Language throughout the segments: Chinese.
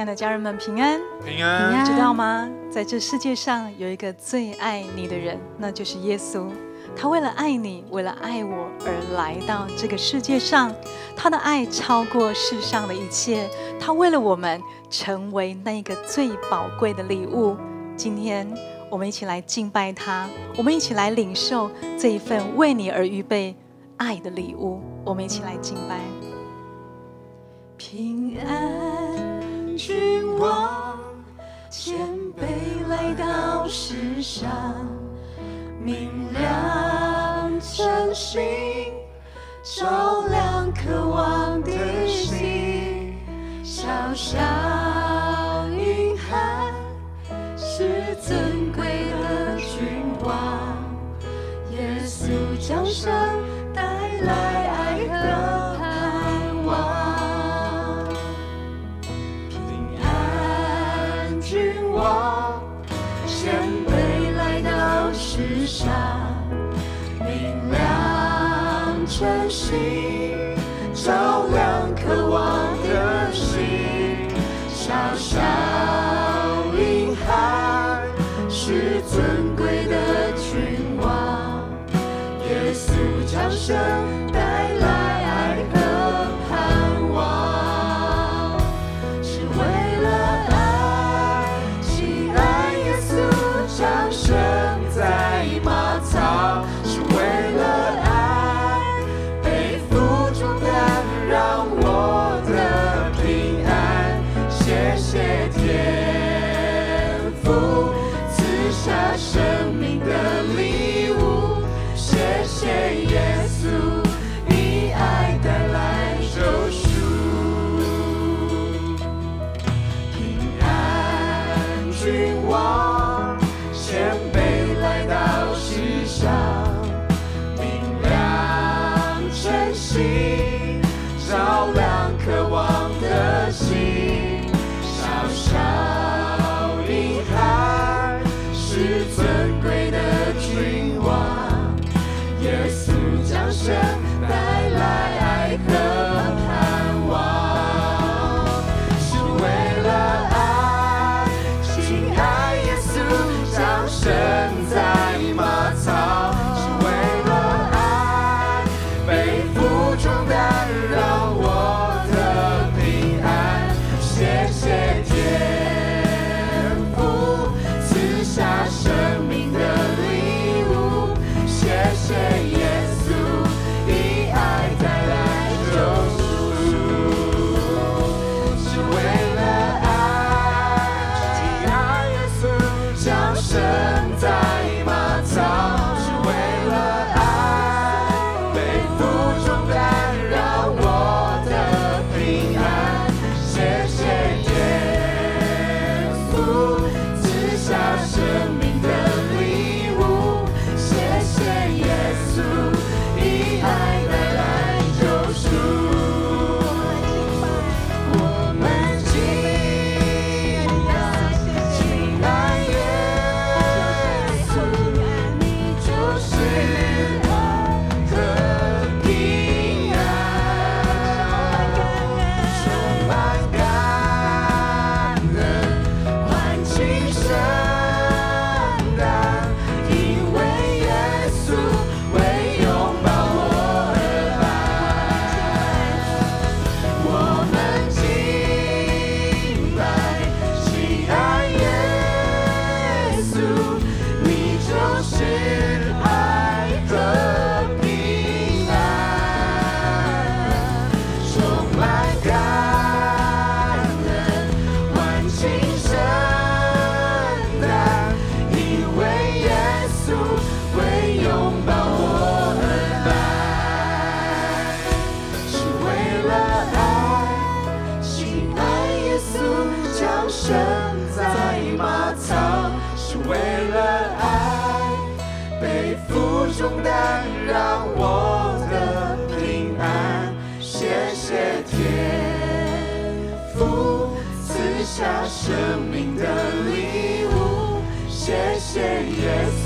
亲爱的家人们平安。平安。你知道吗？在这世界上有一个最爱你的人那就是耶稣。他为了爱你为了爱我而来到这个世界上。他的爱超过世上的一切他为了我们成为那个最宝贵的礼物。今天我们一起来敬拜他我们一起来领受这一份为你而预备爱的礼物。我们一起来敬拜。平安。君王，谦卑来到世上，明亮晨星，照亮渴望的心，小小银痕，是尊贵的君王，耶稣降生。shall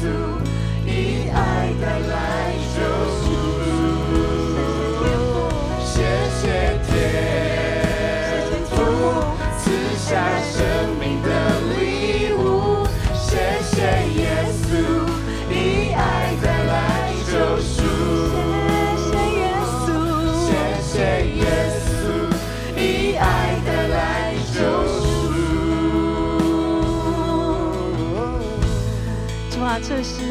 Jesus.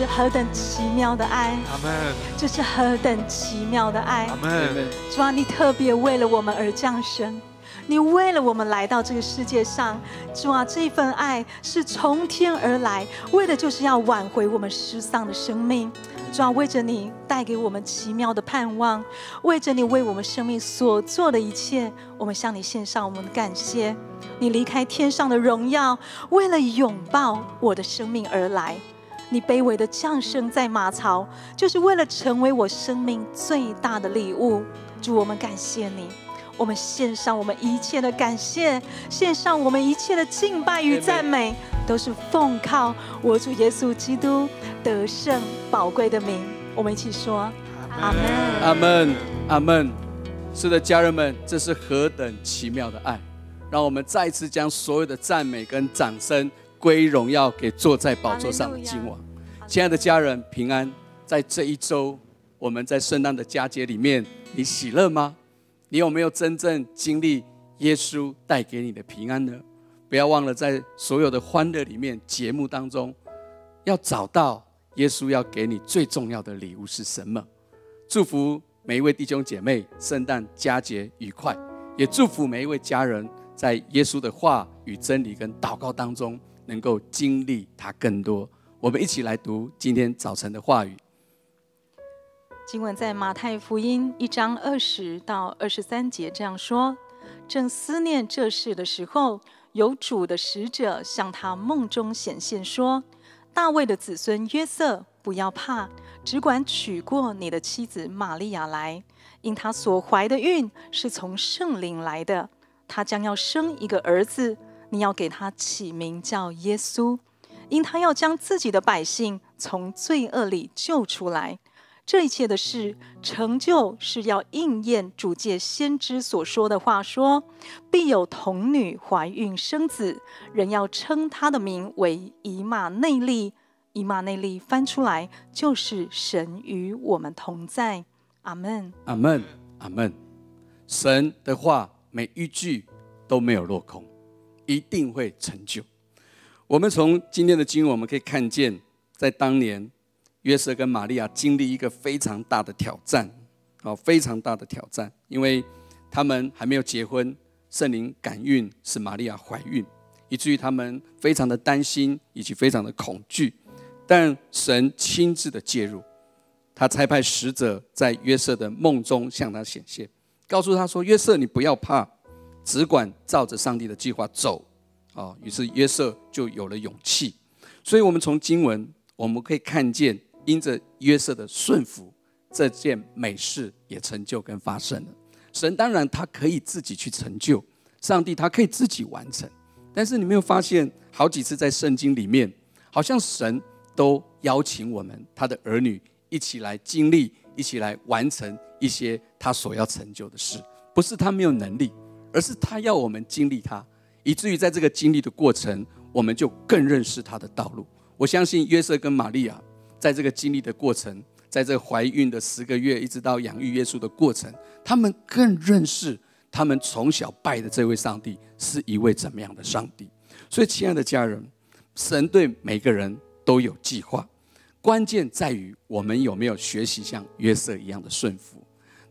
何等奇妙的爱！阿门，这是何等奇妙的爱！阿门，主啊，你特别为了我们而降生，你为了我们来到这个世界上。主啊，这份爱是从天而来，为的就是要挽回我们失丧的生命。主啊，为着你带给我们奇妙的盼望，为着你为我们生命所做的一切，我们向你献上我们的感谢。你离开天上的荣耀，为了拥抱我的生命而来。你卑微的降生在马槽，就是为了成为我生命最大的礼物。主，我们感谢你，我们献上我们一切的感谢，献上我们一切的敬拜与赞美，都是奉靠我主耶稣基督得胜宝贵的名。我们一起说：阿门，阿门，阿门。是的，家人们，这是何等奇妙的爱！让我们再次将所有的赞美跟掌声归荣耀给坐在宝座上的君王。亲爱的家人，平安！在这一周，我们在圣诞的佳节里面，你喜乐吗？你有没有真正经历耶稣带给你的平安呢？不要忘了，在所有的欢乐里面，节目当中，要找到耶稣要给你最重要的礼物是什么？祝福每一位弟兄姐妹，圣诞佳节愉快！也祝福每一位家人。在耶稣的话与真理跟祷告当中，能够经历他更多。我们一起来读今天早晨的话语。经文在马太福音一章二十到二十三节这样说：正思念这事的时候，有主的使者向他梦中显现，说：“大卫的子孙约瑟，不要怕，只管娶过你的妻子玛利亚来，因他所怀的孕是从圣灵来的。”他将要生一个儿子，你要给他起名叫耶稣，因他要将自己的百姓从罪恶里救出来。这一切的事成就，是要应验主借先知所说的话，说必有童女怀孕生子，人要称他的名为以马内利。以马内利翻出来就是神与我们同在。阿门。阿门。阿门。神的话。每一句都没有落空，一定会成就。我们从今天的经文，我们可以看见，在当年约瑟跟玛利亚经历一个非常大的挑战，哦，非常大的挑战，因为他们还没有结婚，圣灵感孕使玛利亚怀孕，以至于他们非常的担心以及非常的恐惧。但神亲自的介入，他差派使者在约瑟的梦中向他显现。告诉他说：“约瑟，你不要怕，只管照着上帝的计划走。”啊，于是约瑟就有了勇气。所以，我们从经文我们可以看见，因着约瑟的顺服，这件美事也成就跟发生了。神当然他可以自己去成就，上帝他可以自己完成。但是，你没有发现好几次在圣经里面，好像神都邀请我们他的儿女一起来经历，一起来完成。一些他所要成就的事，不是他没有能力，而是他要我们经历他，以至于在这个经历的过程，我们就更认识他的道路。我相信约瑟跟玛利亚在这个经历的过程，在这怀孕的十个月，一直到养育耶稣的过程，他们更认识他们从小拜的这位上帝是一位怎么样的上帝。所以，亲爱的家人，神对每个人都有计划，关键在于我们有没有学习像约瑟一样的顺服。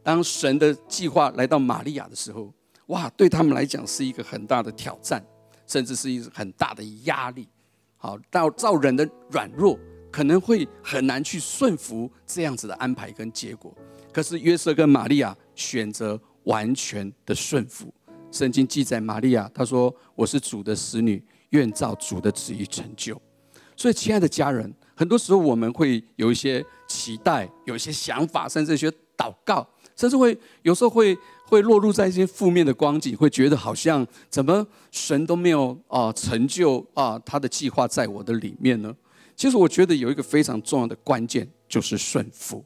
当神的计划来到玛利亚的时候，哇，对他们来讲是一个很大的挑战，甚至是一个很大的压力。好，到造人的软弱，可能会很难去顺服这样子的安排跟结果。可是约瑟跟玛利亚选择完全的顺服。圣经记载，玛利亚她说：“我是主的使女，愿照主的旨意成就。”所以，亲爱的家人，很多时候我们会有一些期待，有一些想法，甚至一些祷告。甚至会有时候会会落入在一些负面的光景，会觉得好像怎么神都没有啊成就啊他的计划在我的里面呢？其实我觉得有一个非常重要的关键就是顺服。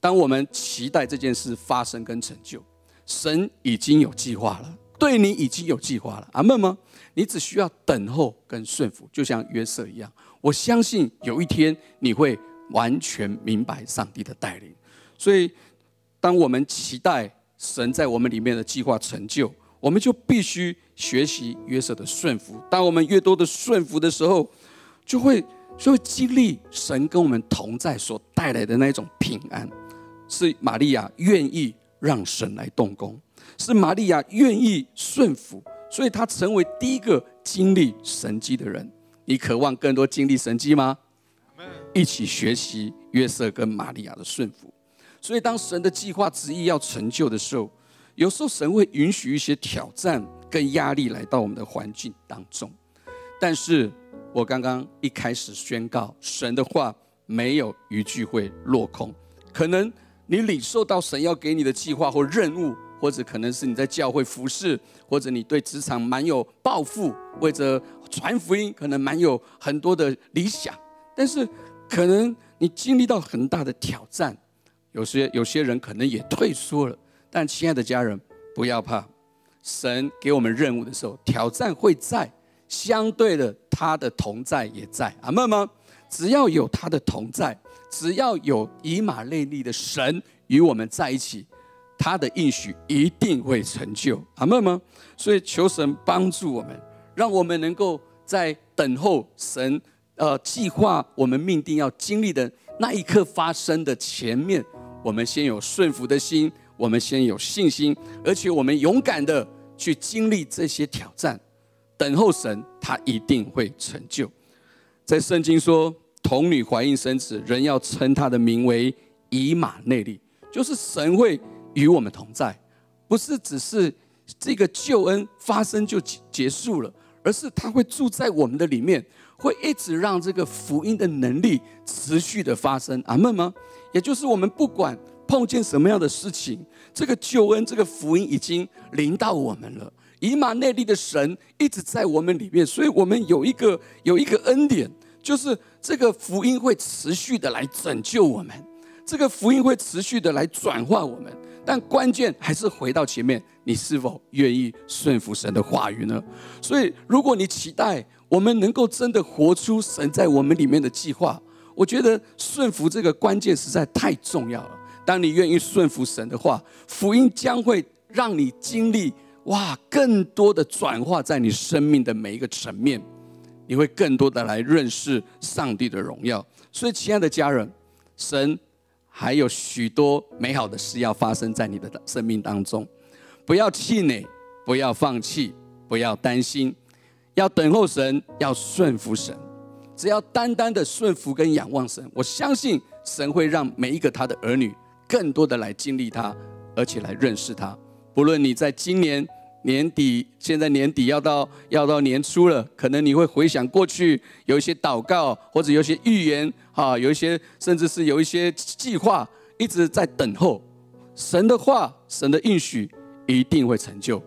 当我们期待这件事发生跟成就，神已经有计划了，对你已经有计划了。阿门吗？你只需要等候跟顺服，就像约瑟一样。我相信有一天你会完全明白上帝的带领，所以。当我们期待神在我们里面的计划成就，我们就必须学习约瑟的顺服。当我们越多的顺服的时候，就会就会激励神跟我们同在所带来的那种平安。是玛利亚愿意让神来动工，是玛利亚愿意顺服，所以她成为第一个经历神迹的人。你渴望更多经历神迹吗？一起学习约瑟跟玛利亚的顺服。所以，当神的计划旨意要成就的时候，有时候神会允许一些挑战跟压力来到我们的环境当中。但是我刚刚一开始宣告，神的话没有一句会落空。可能你领受到神要给你的计划或任务，或者可能是你在教会服侍，或者你对职场蛮有抱负，为着传福音，可能蛮有很多的理想。但是可能你经历到很大的挑战。有些有些人可能也退缩了，但亲爱的家人，不要怕，神给我们任务的时候，挑战会在，相对的，他的同在也在。阿门吗？只要有他的同在，只要有以马内利的神与我们在一起，他的应许一定会成就。阿门吗？所以求神帮助我们，让我们能够在等候神，呃，计划我们命定要经历的那一刻发生的前面。我们先有顺服的心，我们先有信心，而且我们勇敢的去经历这些挑战，等候神，他一定会成就。在圣经说，童女怀孕生子，人要称他的名为以马内利，就是神会与我们同在，不是只是这个救恩发生就结束了，而是他会住在我们的里面，会一直让这个福音的能力持续的发生。阿门吗？也就是我们不管碰见什么样的事情，这个救恩、这个福音已经临到我们了。以马内利的神一直在我们里面，所以我们有一个有一个恩典，就是这个福音会持续的来拯救我们，这个福音会持续的来转化我们。但关键还是回到前面，你是否愿意顺服神的话语呢？所以，如果你期待我们能够真的活出神在我们里面的计划。我觉得顺服这个关键实在太重要了。当你愿意顺服神的话，福音将会让你经历哇更多的转化在你生命的每一个层面，你会更多的来认识上帝的荣耀。所以，亲爱的家人，神还有许多美好的事要发生在你的生命当中。不要气馁，不要放弃，不要担心，要等候神，要顺服神。只要单单的顺服跟仰望神，我相信神会让每一个他的儿女更多的来经历他，而且来认识他。不论你在今年年底，现在年底要到要到年初了，可能你会回想过去有一些祷告，或者有一些预言，哈，有一些甚至是有一些计划一直在等候神的话，神的应许一定会成就，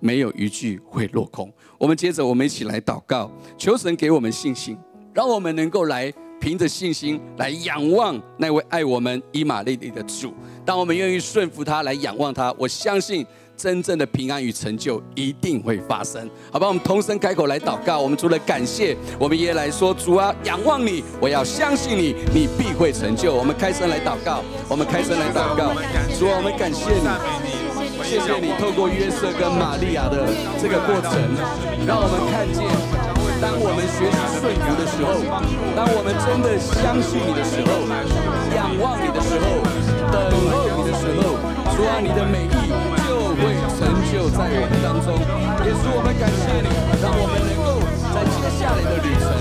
没有一句会落空。我们接着，我们一起来祷告，求神给我们信心。让我们能够来凭着信心来仰望那位爱我们以马内利的主。当我们愿意顺服他，来仰望他，我相信真正的平安与成就一定会发生。好吧，我们同声开口来祷告。我们除了感谢，我们也来说：主啊，仰望你，我要相信你，你必会成就。我们开声来祷告，我们开声来祷告。主啊，我们感谢你，谢谢你透过约瑟跟玛利亚的这个过程，让我们看见。当我们学习顺服的时候，当我们真的相信你的时候，仰望你的时候，等候你的时候，主啊，你的美意就会成就在我们当中。也是我们感谢你，让我们能够在接下来的旅程，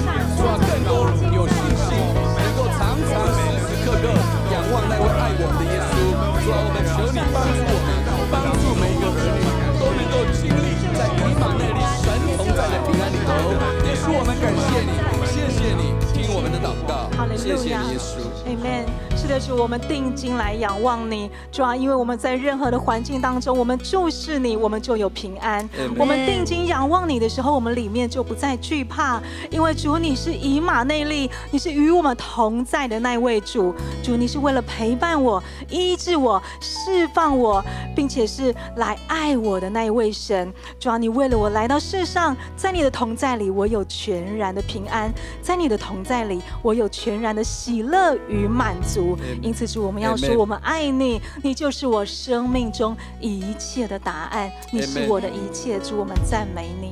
谢谢耶稣，Amen。是的，主，我们定睛来仰望你，主啊，因为我们在任何的环境当中，我们注视你，我们就有平安。我们定睛仰望你的时候，我们里面就不再惧怕，因为主你是以马内利，你是与我们同在的那位主。主，你是为了陪伴我、医治我、释放我，并且是来爱我的那一位神。主啊，你为了我来到世上，在你的同在里，我有全然的平安；在你的同在里，我有全然的喜乐与满足。因此，主，我们要说，我们爱你，你就是我生命中一切的答案，你是我的一切。主，我们赞美你。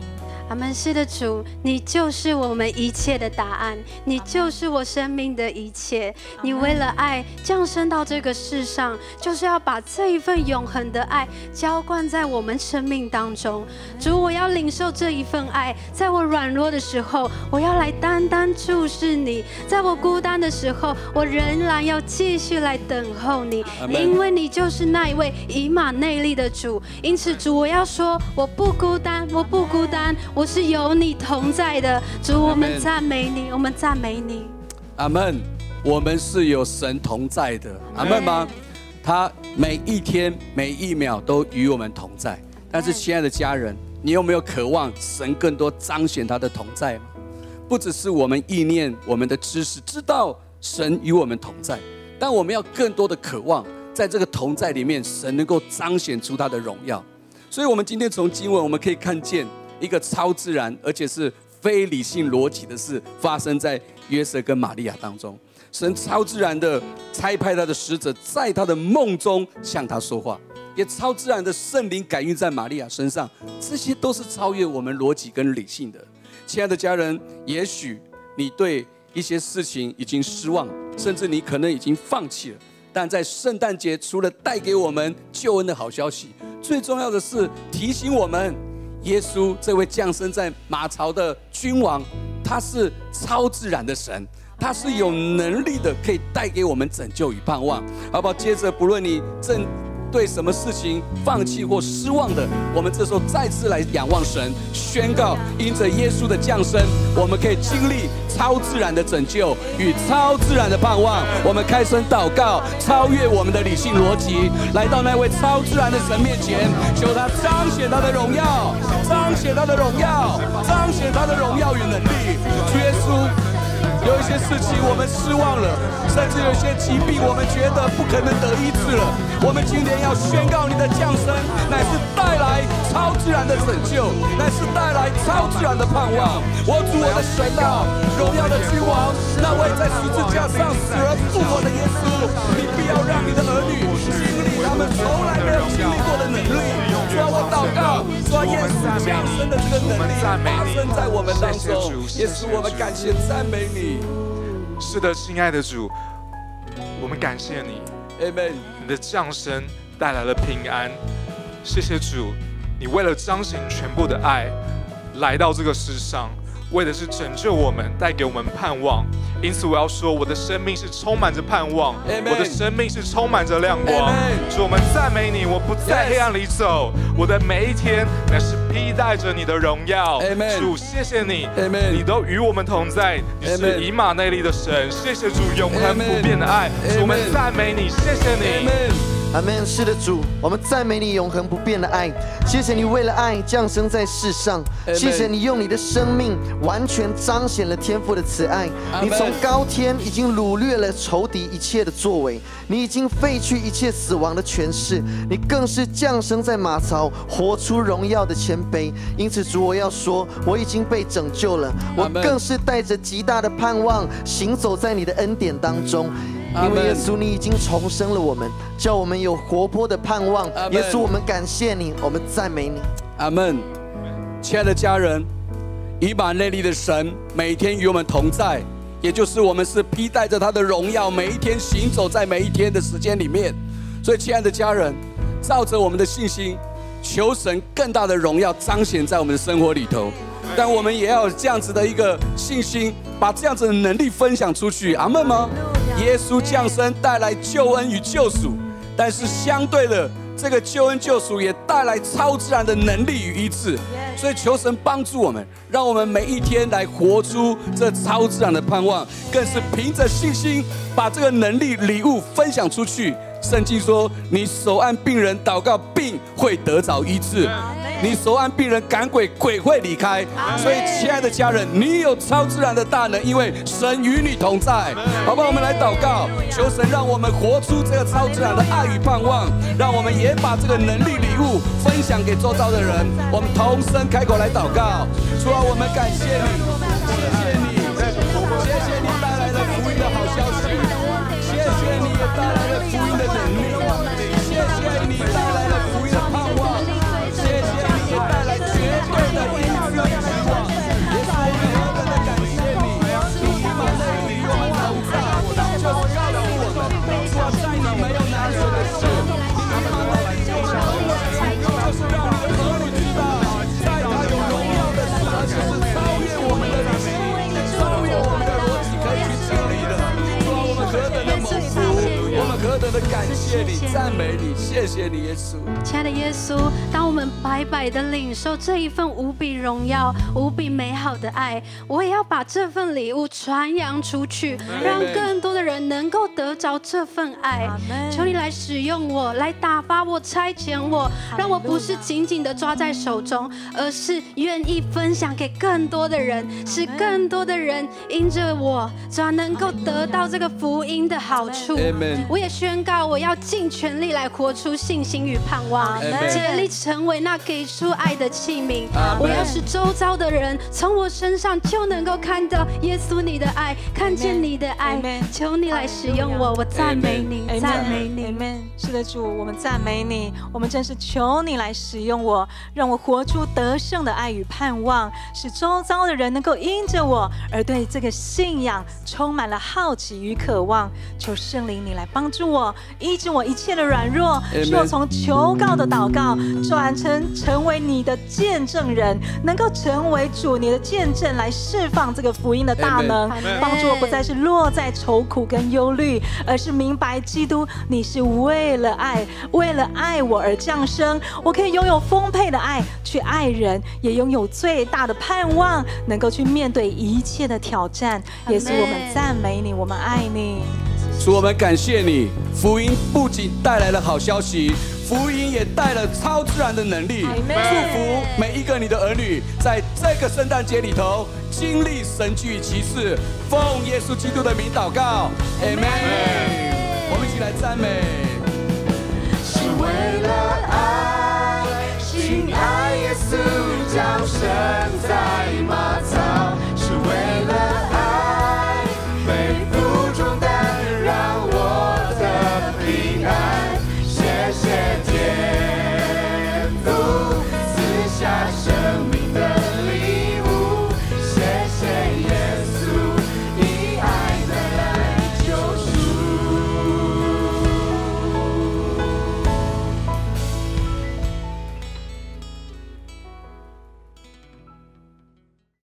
阿门。是的，主，你就是我们一切的答案，你就是我生命的一切。你为了爱降生到这个世上，就是要把这一份永恒的爱浇灌在我们生命当中。主，我要领受这一份爱，在我软弱的时候，我要来单单注视你；在我孤单的时候，我仍然要继续来等候你，因为你就是那一位以马内利的主。因此，主，我要说，我不孤单，我不孤单，我是有你同在的。主，我们赞美你，我们赞美你。阿门。我们是有神同在的，阿门吗？他每一天每一秒都与我们同在。但是，亲爱的家人，你有没有渴望神更多彰显他的同在吗？不只是我们意念、我们的知识知道神与我们同在，但我们要更多的渴望，在这个同在里面，神能够彰显出他的荣耀。所以，我们今天从经文我们可以看见一个超自然，而且是非理性逻辑的事发生在约瑟跟玛利亚当中。神超自然的差派他的使者，在他的梦中向他说话，也超自然的圣灵感应在玛利亚身上，这些都是超越我们逻辑跟理性的。亲爱的家人，也许你对一些事情已经失望，甚至你可能已经放弃了，但在圣诞节，除了带给我们救恩的好消息，最重要的是提醒我们，耶稣这位降生在马槽的君王，他是超自然的神。他是有能力的，可以带给我们拯救与盼望，好不好？接着，不论你正对什么事情放弃或失望的，我们这时候再次来仰望神，宣告：因着耶稣的降生，我们可以经历超自然的拯救与超自然的盼望。我们开声祷告，超越我们的理性逻辑，来到那位超自然的神面前，求他彰显他的荣耀，显他的荣耀，彰显他的荣耀与能力。主耶稣。有一些事情我们失望了，甚至有些疾病我们觉得不可能得医治了。我们今天要宣告你的降生，乃是带来超自然的拯救，乃是带来超自然的盼望。我主我的神啊，荣耀的君王，那位在十字架上死而复活的耶稣，你必要让你的儿女经历他们从来没有经历过的能力。主啊，我祷告，主啊，耶稣降生的这个能力发生在我们当中，耶稣，我们感谢赞美你。是的，亲爱的主，我们感谢你，Amen。你的降生带来了平安，谢谢主，你为了彰显全部的爱，来到这个世上。为的是拯救我们，带给我们盼望。因此，我要说，我的生命是充满着盼望，我的生命是充满着亮光。主，我们赞美你，我不在黑暗里走，我的每一天乃是披戴着你的荣耀。主，谢谢你，你都与我们同在，你是以马内利的神。谢谢主永恒不变的爱，主，我们赞美你，谢谢你。阿门。是的，主，我们赞美你永恒不变的爱。谢谢你为了爱降生在世上，谢谢你用你的生命完全彰显了天父的慈爱。你从高天已经掳掠了仇敌一切的作为，你已经废去一切死亡的权势，你更是降生在马槽，活出荣耀的谦卑。因此，主，我要说，我已经被拯救了，我更是带着极大的盼望，行走在你的恩典当中。因为耶稣，你已经重生了我们，叫我们有活泼的盼望。耶稣，我们感谢你，我们赞美你。阿门。亲爱的家人，以马内利的神每天与我们同在，也就是我们是披戴着他的荣耀，每一天行走在每一天的时间里面。所以，亲爱的家人，照着我们的信心，求神更大的荣耀彰显在我们的生活里头。但我们也要有这样子的一个信心，把这样子的能力分享出去。阿门吗？耶稣降生带来救恩与救赎，但是相对的，这个救恩救赎也带来超自然的能力与医治。所以求神帮助我们，让我们每一天来活出这超自然的盼望，更是凭着信心把这个能力礼物分享出去。圣经说：“你手按病人祷告，病会得着医治；你手按病人赶鬼，鬼会离开。”所以，亲爱的家人，你有超自然的大能，因为神与你同在。好不好？我们来祷告，求神让我们活出这个超自然的爱与盼望，让我们也把这个能力礼物分享给周遭的人。我们同声开口来祷告，主啊，我们感谢你，谢谢你，谢谢你带来的福音的好消息。谢你，赞美你，谢谢你，耶稣。亲爱的耶稣，当我们白白的领受这一份无比荣耀、无比美好的爱，我也要把这份礼物传扬出去，让更多的人能够得着这份爱。求你来使用我，来打发我、差遣我，让我不是紧紧的抓在手中，而是愿意分享给更多的人，使更多的人因着我，主要能够得到这个福音的好处。我也宣告，我要尽全力来活出信心与盼望，竭力成为那给出爱的器皿。我要使周遭的人从我身上就能够看到耶稣你的爱，看见你的爱。求你来使用我，我赞美你，赞美你。Amen。是的，主，我们赞美你。我们真是求你来使用我，让我活出得胜的爱与盼望，使周遭的人能够因着我而对这个信仰充满了好奇与渴望。求圣灵你来帮助我，医治我一切的软弱，使我从求告的祷告转成成为你的见证人，能够成为主你的见证，来释放这个福音的大能，帮助我不再是落在愁苦跟忧虑，而是明白基督你是为了爱，为了爱我而降生，我可以拥有丰沛的爱去爱人，也拥有最大的盼望，能够去面对一切的挑战。也是我们赞美你，我们爱你。主，我们感谢你，福音不仅带来了好消息，福音也带了超自然的能力。祝福每一个你的儿女，在这个圣诞节里头经历神迹与奇事，奉耶稣基督的名祷告，Amen。我们一起来赞美。是为了爱，心爱耶稣降生在马